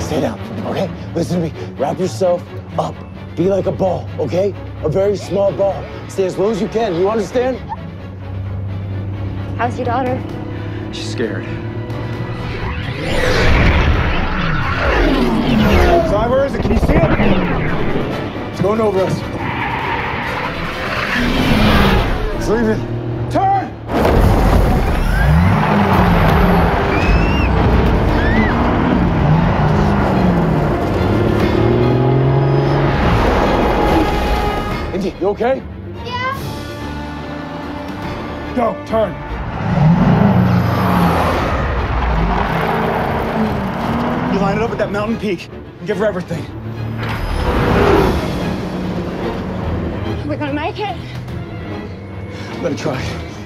Stay down, okay? Listen to me. Wrap yourself up. Be like a ball, okay? A very small ball. Stay as low as you can. You understand? How's your daughter? She's scared. Si, where is it? Can you see it? It's going over us. It's leaving. Turn! You okay? Yeah. Go, turn. You line it up at that mountain peak and give her everything. We're gonna make it. I'm gonna try.